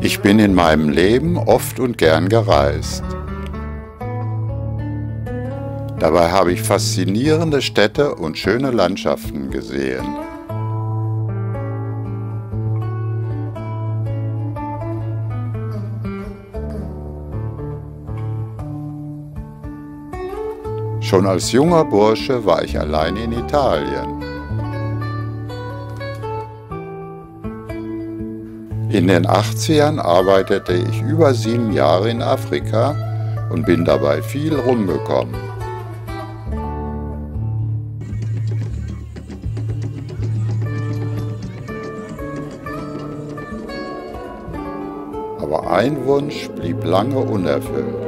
Ich bin in meinem Leben oft und gern gereist. Dabei habe ich faszinierende Städte und schöne Landschaften gesehen. Schon als junger Bursche war ich allein in Italien. In den 80ern arbeitete ich über sieben Jahre in Afrika und bin dabei viel rumgekommen. Aber ein Wunsch blieb lange unerfüllt.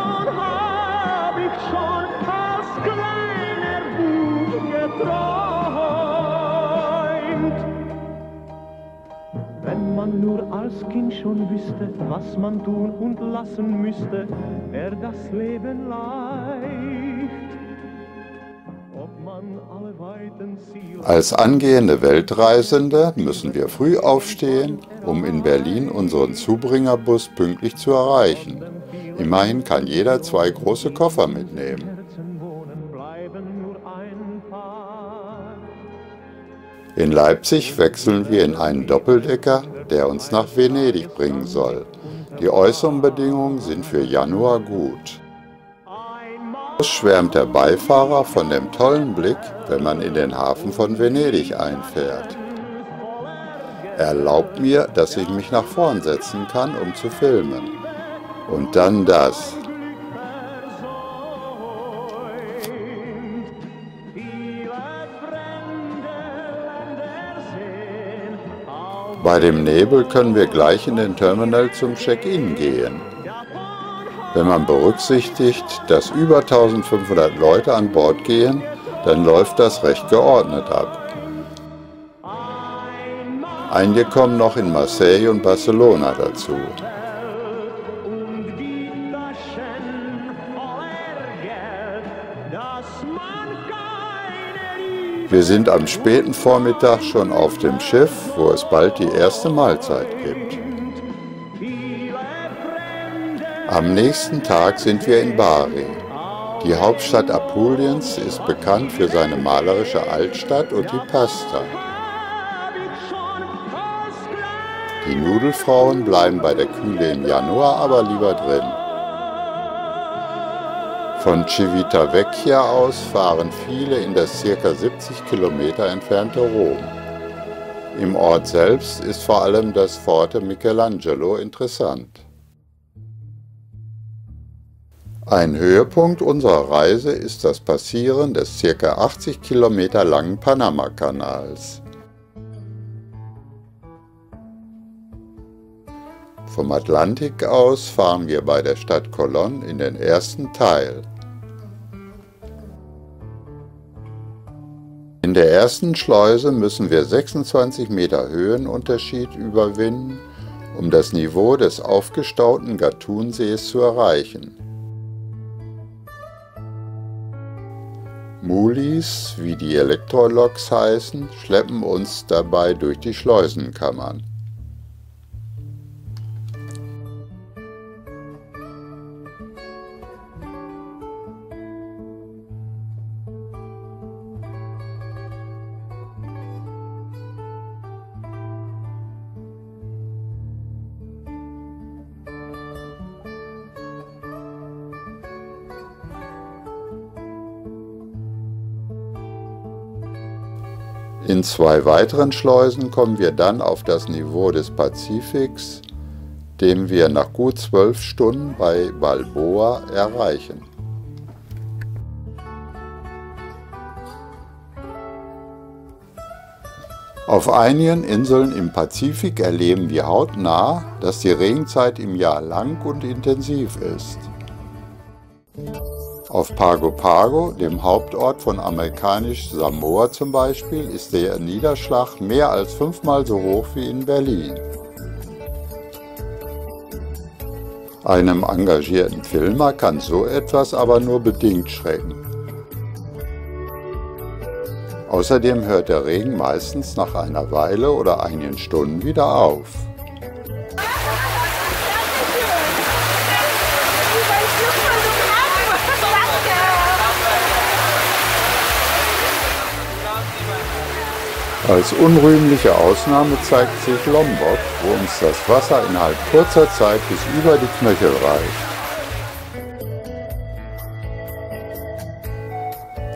Wenn man nur als Kind schon wüsste, was man tun und lassen müsste, wär das Leben leicht. Als angehende Weltreisende müssen wir früh aufstehen, um in Berlin unseren Zubringerbus pünktlich zu erreichen. Immerhin kann jeder zwei große Koffer mitnehmen. In Leipzig wechseln wir in einen Doppeldecker, der uns nach Venedig bringen soll. Die äußeren Bedingungen sind für Januar gut. Schwärmt der Beifahrer von dem tollen Blick, wenn man in den Hafen von Venedig einfährt. Erlaubt mir, dass ich mich nach vorn setzen kann, um zu filmen. Und dann das. Bei dem Nebel können wir gleich in den Terminal zum Check-in gehen. Wenn man berücksichtigt, dass über 1500 Leute an Bord gehen, dann läuft das recht geordnet ab. Einige kommen noch in Marseille und Barcelona dazu. Wir sind am späten Vormittag schon auf dem Schiff, wo es bald die erste Mahlzeit gibt. Am nächsten Tag sind wir in Bari. Die Hauptstadt Apuliens ist bekannt für seine malerische Altstadt und die Pasta. Die Nudelfrauen bleiben bei der Kühle im Januar aber lieber drin. Von Civitavecchia aus fahren viele in das ca. 70 Kilometer entfernte Rom. Im Ort selbst ist vor allem das Forte Michelangelo interessant. Ein Höhepunkt unserer Reise ist das Passieren des ca. 80 Kilometer langen Panamakanals. Vom Atlantik aus fahren wir bei der Stadt Colón in den ersten Teil. In der ersten Schleuse müssen wir 26 Meter Höhenunterschied überwinden, um das Niveau des aufgestauten Gattunsees zu erreichen. Mulis, wie die Elektroloks heißen, schleppen uns dabei durch die Schleusenkammern. In zwei weiteren Schleusen kommen wir dann auf das Niveau des Pazifiks, dem wir nach gut zwölf Stunden bei Balboa erreichen. Auf einigen Inseln im Pazifik erleben wir hautnah, dass die Regenzeit im Jahr lang und intensiv ist. Auf Pago Pago, dem Hauptort von amerikanisch Samoa zum Beispiel, ist der Niederschlag mehr als fünfmal so hoch wie in Berlin. Einem engagierten Filmer kann so etwas aber nur bedingt schrecken. Außerdem hört der Regen meistens nach einer Weile oder einigen Stunden wieder auf. Als unrühmliche Ausnahme zeigt sich Lombok, wo uns das Wasser innerhalb kurzer Zeit bis über die Knöchel reicht.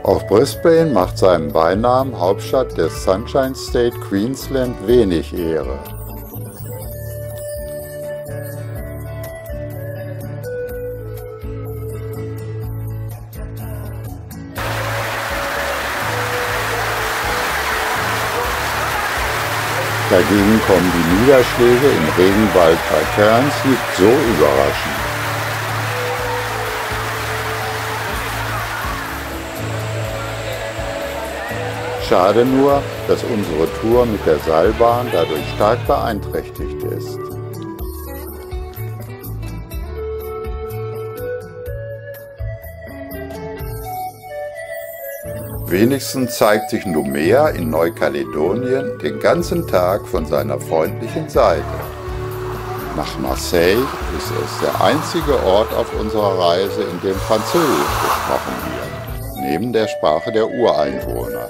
Auch Brisbane macht seinem Beinamen Hauptstadt des Sunshine State Queensland wenig Ehre. Dagegen kommen die Niederschläge im Regenwald bei Cairns nicht so überraschend. Schade nur, dass unsere Tour mit der Seilbahn dadurch stark beeinträchtigt ist. Wenigstens zeigt sich Numea in Neukaledonien den ganzen Tag von seiner freundlichen Seite. Nach Marseille ist es der einzige Ort auf unserer Reise, in dem Französisch gesprochen wird, neben der Sprache der Ureinwohner.